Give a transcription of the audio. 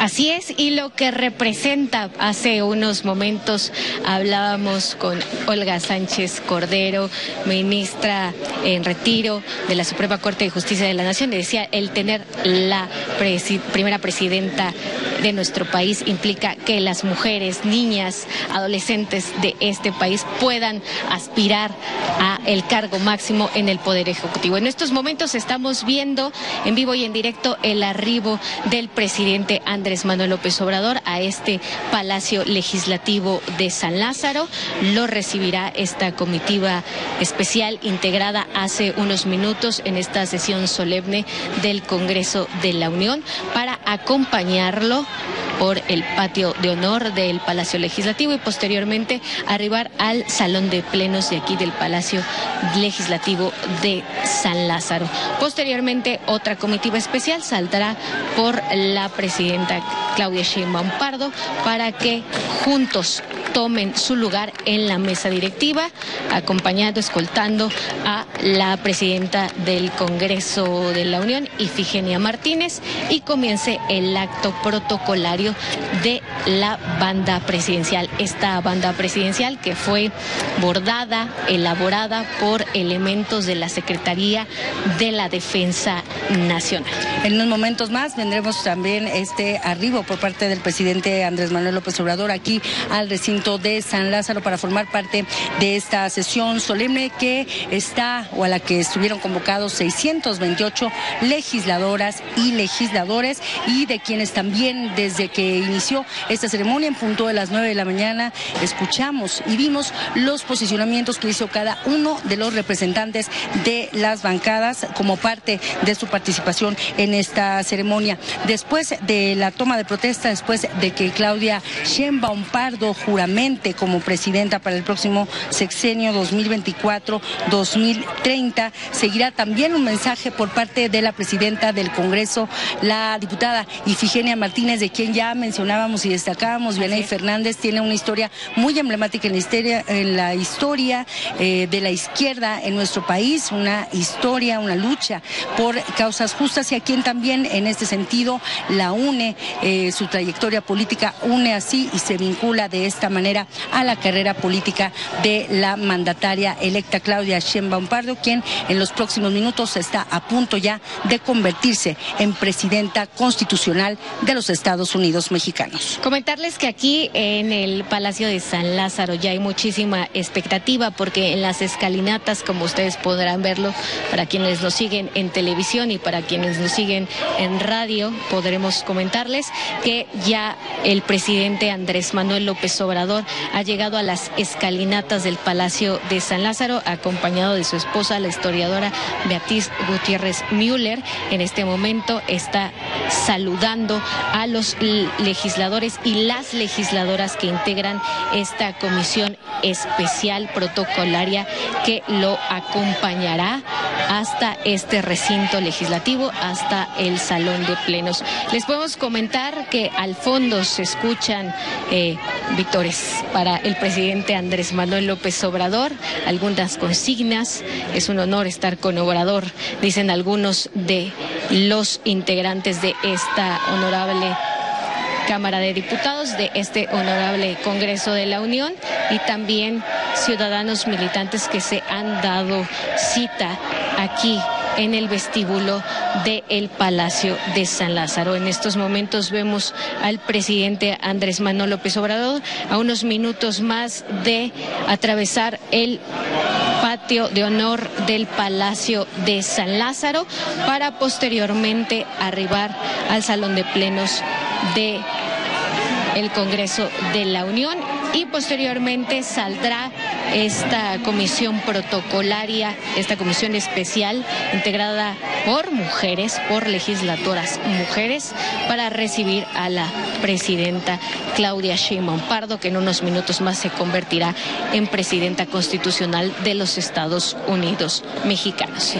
Así es, y lo que representa, hace unos momentos hablábamos con Olga Sánchez Cordero, ministra en retiro de la Suprema Corte de Justicia de la Nación, le decía, el tener la primera presidenta de nuestro país implica que las mujeres, niñas, adolescentes de este país puedan aspirar a el cargo máximo en el Poder Ejecutivo. En estos momentos estamos viendo en vivo y en directo el arribo del presidente Andrés Manuel López Obrador a este Palacio Legislativo de San Lázaro. Lo recibirá esta comitiva especial integrada hace unos minutos en esta sesión solemne del Congreso de la Unión para acompañarlo por el patio de honor del Palacio Legislativo y posteriormente arribar al Salón de Plenos de aquí del Palacio Legislativo de San Lázaro. Posteriormente, otra comitiva especial saldrá por la presidenta Claudia Sheinbaum Pardo para que juntos tomen su lugar en la mesa directiva, acompañando, escoltando a la presidenta del Congreso de la Unión, Ifigenia Martínez, y comience el acto protocolario de la banda presidencial. Esta banda presidencial que fue bordada, elaborada por elementos de la Secretaría de la Defensa Nacional. En unos momentos más vendremos también este arribo por parte del presidente Andrés Manuel López Obrador aquí al recinto de San Lázaro para formar parte de esta sesión solemne que está o a la que estuvieron convocados 628 legisladoras y legisladores y de quienes también desde que inició esta ceremonia en punto de las 9 de la mañana escuchamos y vimos los posicionamientos que hizo cada uno de los representantes de las bancadas como parte de su participación en esta ceremonia. Después de la toma de protesta, después de que Claudia Sheinbaum Pardo juramente como presidenta para el próximo sexenio 2024-2030, seguirá también un mensaje por parte de la presidenta del Congreso, la diputada Ifigenia Martínez, de quien ya mencionábamos y destacábamos. Vianey Fernández tiene una historia muy emblemática en la historia, en la historia eh, de la izquierda en nuestro país, una historia, una lucha por causas justas y a quien también en este sentido la une, eh, su trayectoria política une así y se vincula de esta manera a la carrera política de la mandataria electa Claudia Sheinbaum Pardo, quien en los próximos minutos está a punto ya de convertirse en presidenta constitucional de los Estados Unidos mexicanos. Comentarles que aquí en el Palacio de San Lázaro ya hay muchísima expectativa porque en las escalinatas, como ustedes podrán verlo, para quienes lo siguen en televisión y para quienes lo siguen en radio, podremos comentarles que ya el presidente Andrés Manuel López Obrador ha llegado a las escalinatas del Palacio de San Lázaro, acompañado de su esposa, la historiadora Beatriz Gutiérrez Müller. En este momento está saludando a los legisladores y las legisladoras que integran esta comisión especial protocolaria que lo acompañará hasta este recinto legislativo, hasta el salón de plenos. Les podemos comentar que al fondo se escuchan eh, victorias para el presidente Andrés Manuel López Obrador, algunas consignas. Es un honor estar con Obrador, dicen algunos de los integrantes de esta honorable Cámara de Diputados de este honorable Congreso de la Unión y también ciudadanos militantes que se han dado cita aquí en el vestíbulo del Palacio de San Lázaro. En estos momentos vemos al presidente Andrés Manuel López Obrador a unos minutos más de atravesar el patio de honor del Palacio de San Lázaro para posteriormente arribar al Salón de Plenos de el Congreso de la Unión y posteriormente saldrá esta comisión protocolaria, esta comisión especial integrada por mujeres, por legisladoras mujeres, para recibir a la presidenta Claudia Sheinbaum Pardo, que en unos minutos más se convertirá en presidenta constitucional de los Estados Unidos mexicanos.